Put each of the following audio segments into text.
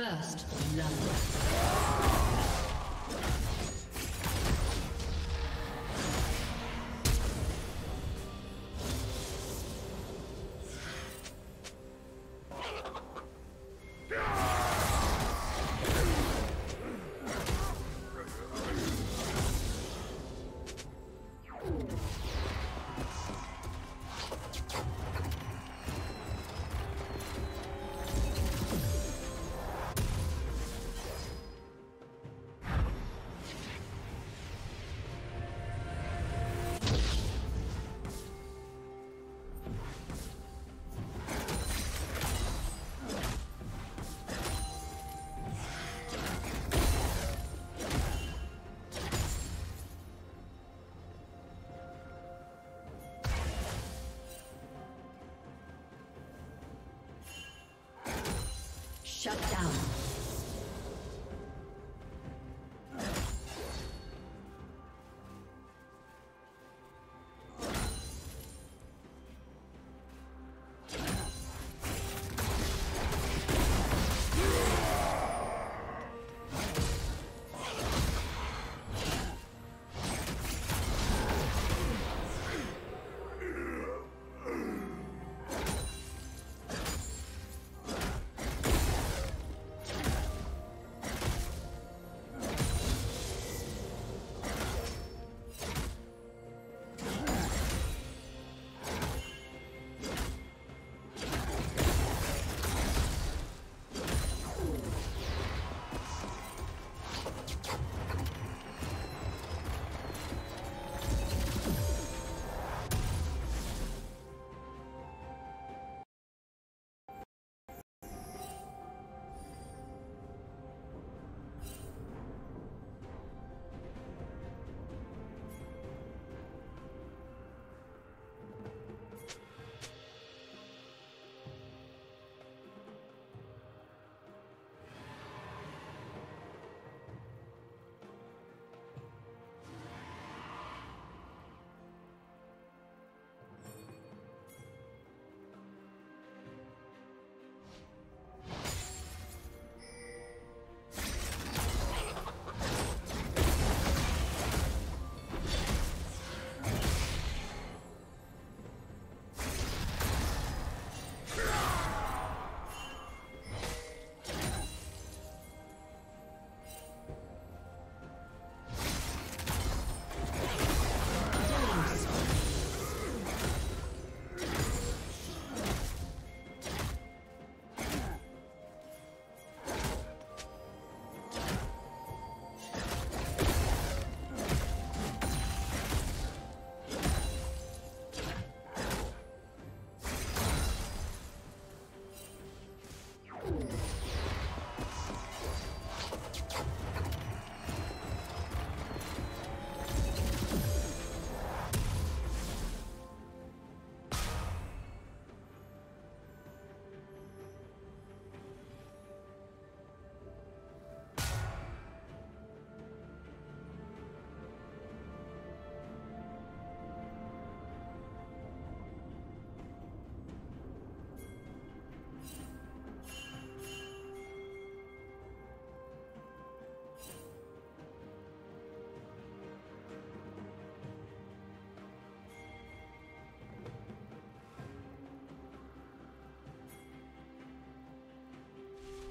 First love. Shut down.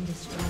been destroyed.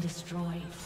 Destroyed.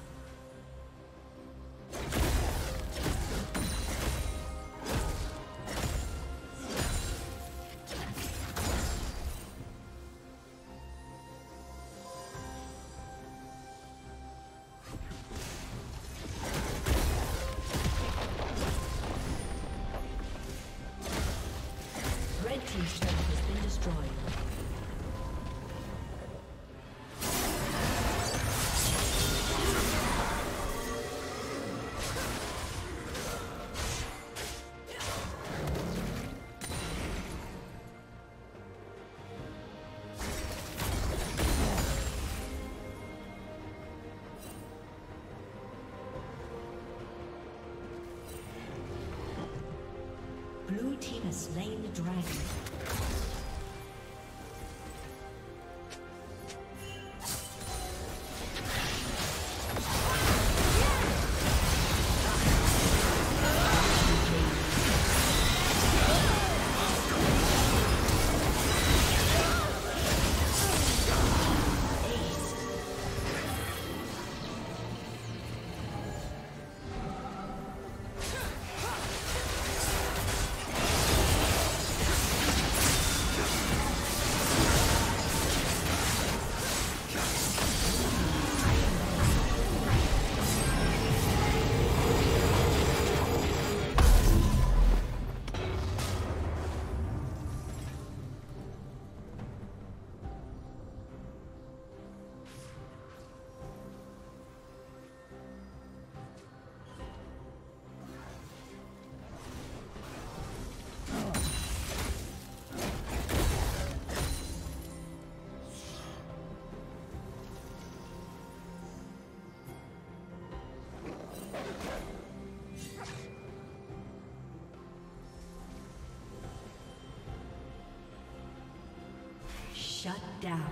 Down.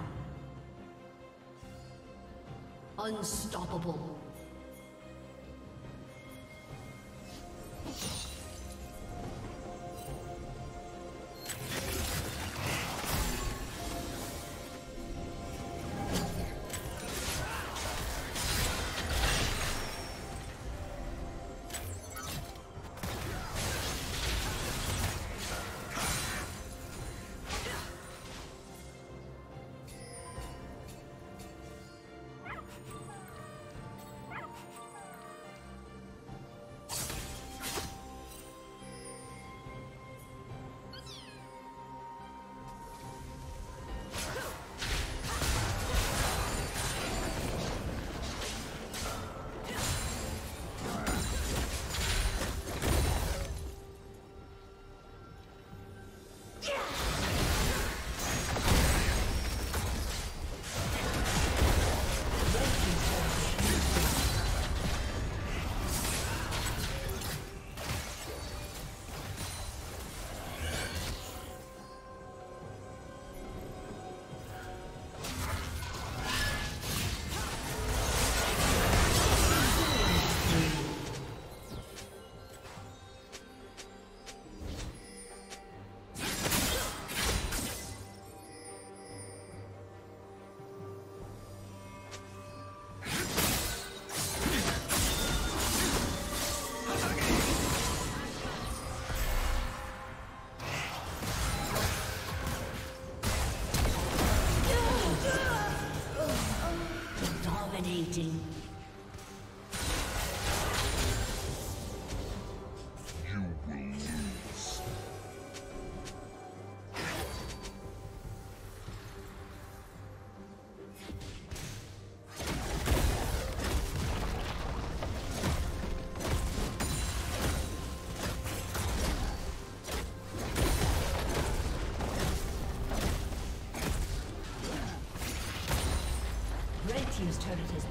Unstoppable.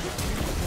Thank you.